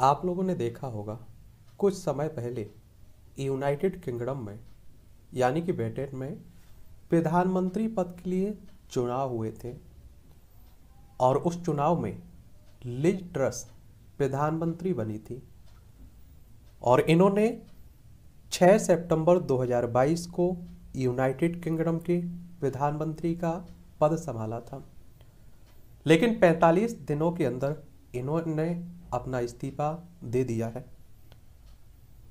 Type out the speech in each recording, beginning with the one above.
आप लोगों ने देखा होगा, कुछ समय पहले यूनाइटेड किंगडम में, यानी कि ब्रिटेन में, प्रधानमंत्री पद के लिए चुनाव हुए थे। और उस चुनाव में लिज ट्रस प्रधानमंत्री बनी थी। और इन्होंने 6 सितंबर 2022 को यूनाइटेड किंगडम के प्रधानमंत्री का पद संभाला था। लेकिन 45 दिनों के अंदर इन्होंने अपना इस्तीफा दे दिया है।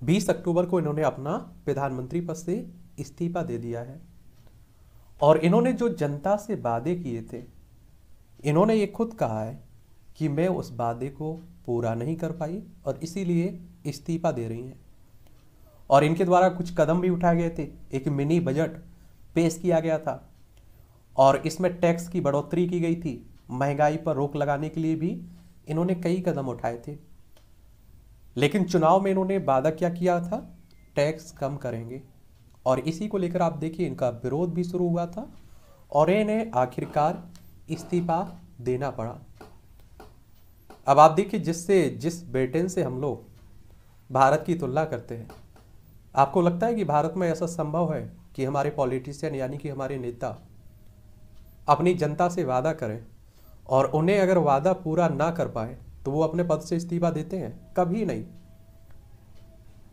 20 अक्टूबर को इन्होंने अपना प्रधानमंत्री पद से इस्तीफा दे दिया है। और इन्होंने जो जनता से वादे किए थे, इन्होंने ये खुद कहा है कि मैं उस वादे को पूरा नहीं कर पाई और इसीलिए इस्तीफा दे रही हैं। और इनके द्वारा कुछ कदम भी उठाए गए थे। एक मिनी बजट पेश किया गया था और इसमें टैक्स की बढ़ोतरी की गई थी। महँगाई पर रोक लगाने के लिए भी इन्होंने कई कदम उठाए थे। लेकिन चुनाव में इन्होंने वादा क्या किया था? टैक्स कम करेंगे। और इसी को लेकर आप देखिए, इनका विरोध भी शुरू हुआ था और इन्हें आखिरकार इस्तीफा देना पड़ा। अब आप देखिए, जिससे, जिस ब्रिटेन से हम लोग भारत की तुलना करते हैं, आपको लगता है कि भारत में ऐसा संभव है कि हमारे पॉलिटिशियन यानी कि हमारे नेता अपनी जनता से वादा करें? और उन्हें अगर वादा पूरा ना कर पाए तो वो अपने पद से इस्तीफा देते हैं, कभी नहीं।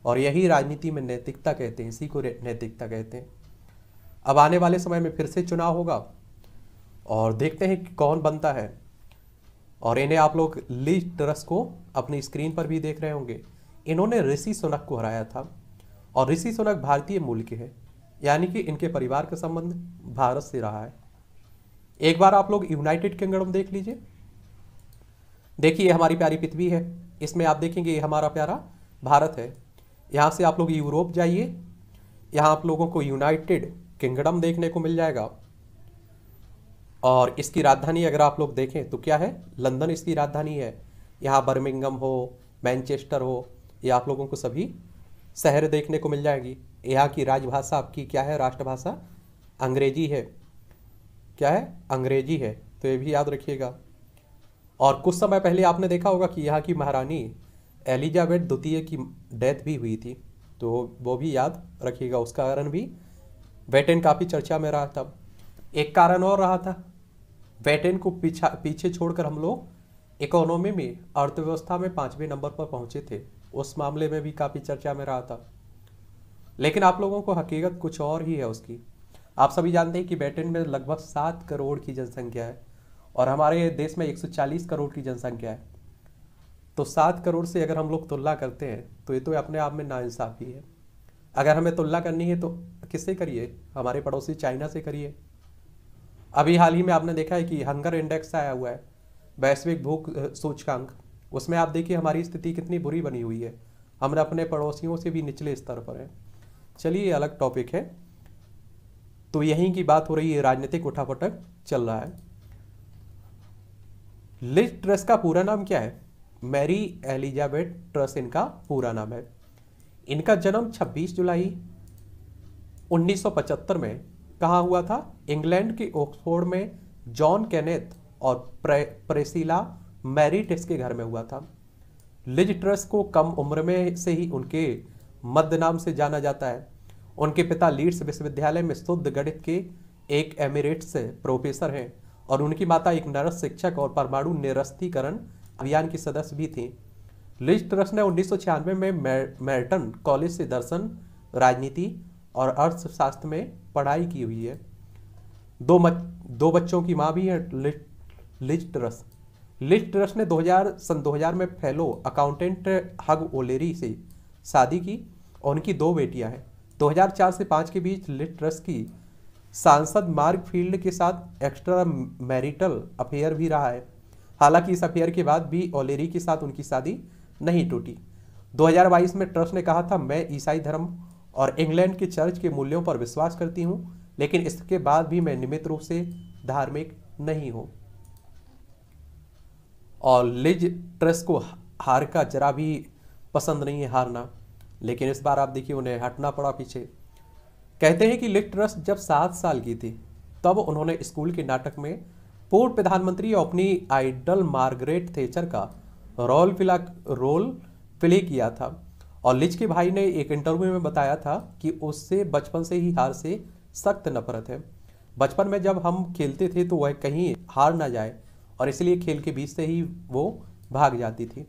और यही राजनीति में नैतिकता कहते हैं, इसी को नैतिकता कहते हैं। अब आने वाले समय में फिर से चुनाव होगा, और देखते हैं कि कौन बनता है। और इन्हें आप लोग लीज ट्रस को अपनी स्क्रीन पर भी देख रहे होंगे। इन्होंने ऋषि सुनक को हराया था, और ऋषि सुनक भारतीय मूल के हैं, यानी कि इनके परिवार का संबंध भारत से रहा है। एक बार आप लोग यूनाइटेड किंगडम देख लीजिए। देखिए हमारी प्यारी पृथ्वी है। इसमें आप देखेंगे हमारा प्यारा भारत है। यहाँ से आप लोग यूरोप जाइए। यहाँ आप लोगों को यूनाइटेड किंगडम देखने को मिल जाएगा। और इसकी राजधानी अगर आप लोग देखें तो क्या है? लंदन इसकी राजधानी है। यहाँ बर्मिंगम हो, मैनचेस्टर हो, ये आप लोगों को सभी शहर देखने को मिल जाएगी। यहाँ की राजभाषा आपकी क्या है? राष्ट्रभाषा अंग्रेज़ी है। क्या है? अंग्रेज़ी है तो ये भी याद रखिएगा। और कुछ समय पहले आपने देखा होगा कि यहाँ की महारानी एलिजाबेथ द्वितीय की डेथ भी हुई थी तो वो भी याद रखिएगा। उसका कारण भी ब्रिटेन काफ़ी चर्चा में रहा था। एक कारण और रहा था ब्रिटेन को पीछा, पीछे छोड़कर हम लोग इकोनॉमी में, अर्थव्यवस्था में पाँचवें नंबर पर पहुँचे थे। उस मामले में भी काफ़ी चर्चा में रहा था। लेकिन आप लोगों को हकीकत कुछ और ही है उसकी। आप सभी जानते हैं कि ब्रिटेन में लगभग सात करोड़ की जनसंख्या है और हमारे देश में 140 करोड़ की जनसंख्या है। तो सात करोड़ से अगर हम लोग तुलना करते हैं तो ये तो अपने आप में नाइंसाफ़ी है। अगर हमें तुलना करनी है तो किससे करिए? हमारे पड़ोसी चाइना से करिए। अभी हाल ही में आपने देखा है कि हंगर इंडेक्स आया हुआ है, वैश्विक भूख सूचकांक। उसमें आप देखिए हमारी स्थिति कितनी बुरी बनी हुई है। हम अपने पड़ोसियों से भी निचले स्तर पर हैं। चलिए अलग टॉपिक है। तो यहीं की बात हो रही है राजनीतिक उठापटक चल रहा है। लिज ट्रस का पूरा नाम क्या है? मैरी एलिजाबेथ ट्रस इनका पूरा नाम है। इनका जन्म 26 जुलाई 1975 में कहा हुआ था? इंग्लैंड के ऑक्सफोर्ड में जॉन कैनेथ और प्रे, प्रेसिला मैरिट के घर में हुआ था। लिज ट्रस को कम उम्र में से ही उनके मध्य नाम से जाना जाता है। उनके पिता लीड्स विश्वविद्यालय में शुद्ध गणित के एक एमिरेट्स प्रोफेसर हैं और उनकी माता एक नर्स शिक्षक और परमाणु निरस्तीकरण अभियान की सदस्य भी थी। लिज ट्रस ने उन्नीस सौ छियानवे में मेरटन कॉलेज से दर्शन राजनीति और अर्थशास्त्र में पढ़ाई की हुई है। दो मच, दो बच्चों की माँ भी है लिज ट्रस लिज ट्रस ने 2000 सन 2000 में फेलो अकाउंटेंट हग ओलेरी से शादी की और उनकी दो बेटियाँ हैं। 2004 से 5 के बीच लिट ट्रस्ट की सांसद मार्क फ़ील्ड के साथ एक्स्ट्रा मैरिटल अफेयर भी रहा है। हालाँकि इस अफेयर के बाद भी ओलेरी के साथ उनकी शादी नहीं टूटी। 2022 में ट्रस्ट ने कहा था, मैं ईसाई धर्म और इंग्लैंड के चर्च के मूल्यों पर विश्वास करती हूँ, लेकिन इसके बाद भी मैं नियमित रूप से धार्मिक नहीं हूँ। और लिज ट्रस्ट को हार का जरा भी पसंद नहीं है हारना। लेकिन इस बार आप देखिए उन्हें हटना पड़ा पीछे। कहते हैं कि लिट्रस जब सात साल की थी, तब उन्होंने स्कूल के नाटक में पूर्व प्रधानमंत्री और अपनी आइडल मार्गरेट थेचर का रोल प्ला रोल प्ले किया था। और लिच के भाई ने एक इंटरव्यू में बताया था कि उससे बचपन से ही हार से सख्त नफरत है। बचपन में जब हम खेलते थे तो वह कहीं हार ना जाए, और इसलिए खेल के बीच से ही वो भाग जाती थी।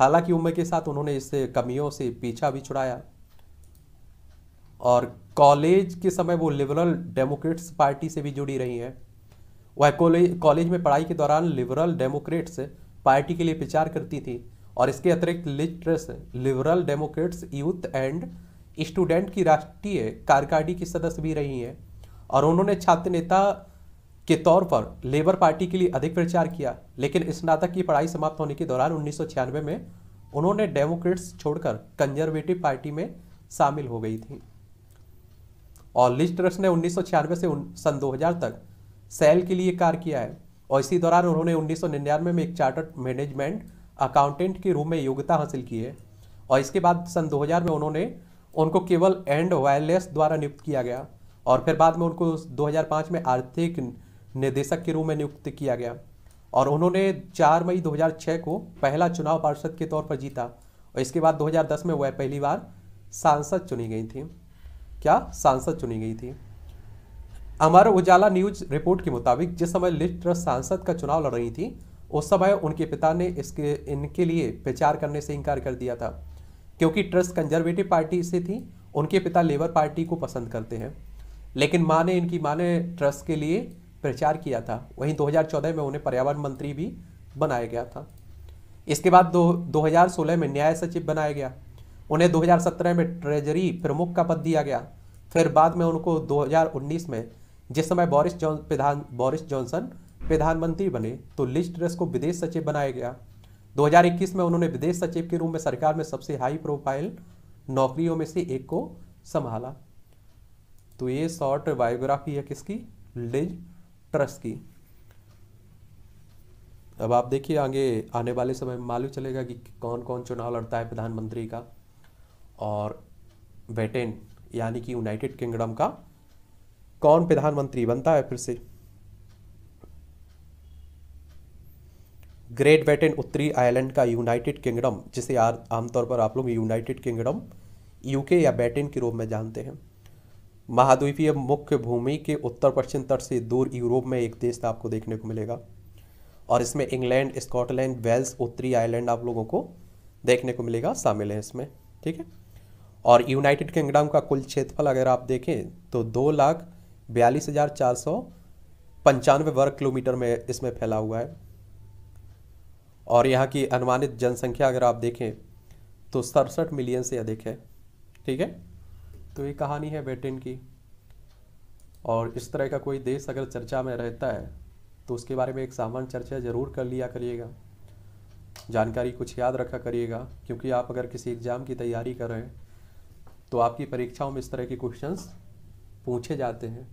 हालाँकि उम्र के साथ उन्होंने इस कमियों से पीछा भी छुड़ाया। और कॉलेज के समय वो लिबरल डेमोक्रेट्स पार्टी से भी जुड़ी रही हैं। वह कॉलेज में पढ़ाई के दौरान लिबरल डेमोक्रेट्स पार्टी के लिए प्रचार करती थी और इसके अतिरिक्त लिट्रस Liberal Democrats youth and student की राष्ट्रीय कार्यकारिणी की सदस्य भी रही हैं। और उन्होंने छात्र नेता के तौर पर लेबर पार्टी के लिए अधिक प्रचार किया, लेकिन स्नातक की पढ़ाई समाप्त होने के दौरान उन्नीस सौ छियानवे में उन्होंने डेमोक्रेट्स छोड़कर कंजर्वेटिव पार्टी में शामिल हो गई थी। और लिस्ट ट्रस्ट ने उन्नीस सौ छियानवे से सन 2000 तक सेल के लिए कार्य किया है, और इसी दौरान उन्होंने उन्नीस सौ निन्यानवे में एक चार्टर्ड मैनेजमेंट अकाउंटेंट के रूप में योग्यता हासिल की है, और इसके बाद सन 2000 में उन्होंने उनको केवल एंड वायरलेस द्वारा नियुक्त किया गया, और फिर बाद में उनको 2005 में आर्थिक निदेशक के रूप में नियुक्त किया गया और उन्होंने 4 मई 2006 को पहला चुनाव पार्षद के तौर पर जीता और इसके बाद 2010 में वह पहली बार सांसद चुनी गई थी। क्या सांसद चुनी गई थी? अमर उजाला न्यूज़ रिपोर्ट के मुताबिक जिस समय लिस्ट ट्रस्ट सांसद का चुनाव लड़ रही थी, उस समय उनके पिता ने इसके, इनके लिए प्रचार करने से इनकार कर दिया था। क्योंकि ट्रस्ट कंजर्वेटिव पार्टी से थी, उनके पिता लेबर पार्टी को पसंद करते हैं। लेकिन माँ ने, इनकी माँ ने ट्रस्ट के लिए प्रचार किया था। वहीं 2014 में उन्हें पर्यावरण मंत्री भी बनाया गया था। इसके बाद दो 2016 में न्याय सचिव बनाया गया। उन्हें 2017 में ट्रेजरी प्रमुख का पद दिया गया। फिर बाद में उनको 2019 में, जिस समय बोरिस जॉन, प्रधान, बोरिस जॉनसन प्रधानमंत्री बने तो लिस्ट ट्रस को विदेश सचिव बनाया गया। 2021 में उन्होंने विदेश सचिव के रूप में सरकार में सबसे हाई प्रोफ़ाइल नौकरियों में से एक को संभाला। तो ये शॉर्ट बायोग्राफी है किसकी? लिज ट्रस्ट की। अब आप देखिए आगे, आने वाले समय में मालूम चलेगा कि कौन कौन चुनाव लड़ता है प्रधानमंत्री का और ब्रिटेन यानी कि यूनाइटेड किंगडम का कौन प्रधानमंत्री बनता है फिर से। ग्रेट ब्रिटेन उत्तरी आयरलैंड का यूनाइटेड किंगडम जिसे आमतौर पर आप लोग यूनाइटेड किंगडम यूके या ब्रिटेन के रूप में जानते हैं। महाद्वीपीय मुख्य भूमि के उत्तर, पश्चिम तट से दूर यूरोप में एक देश आपको देखने को मिलेगा। और इसमें इंग्लैंड, स्कॉटलैंड, वेल्स, उत्तरी आयरलैंड आप लोगों को देखने को मिलेगा, शामिल है इसमें, ठीक है? और यूनाइटेड किंगडम का कुल क्षेत्रफल अगर आप देखें तो दो लाख बयालीस हज़ार चार सौ पंचानवे वर्ग किलोमीटर में इसमें फैला हुआ है। और यहाँ की अनुमानित जनसंख्या अगर आप देखें तो सड़सठ मिलियन से अधिक है, ठीक है? तो ये कहानी है बेटिन की। और इस तरह का कोई देश अगर चर्चा में रहता है तो उसके बारे में एक सामान्य चर्चा ज़रूर कर लिया करिएगा। जानकारी कुछ याद रखा करिएगा, क्योंकि आप अगर किसी एग्ज़ाम की तैयारी कर रहे हैं तो आपकी परीक्षाओं में इस तरह के क्वेश्चंस पूछे जाते हैं।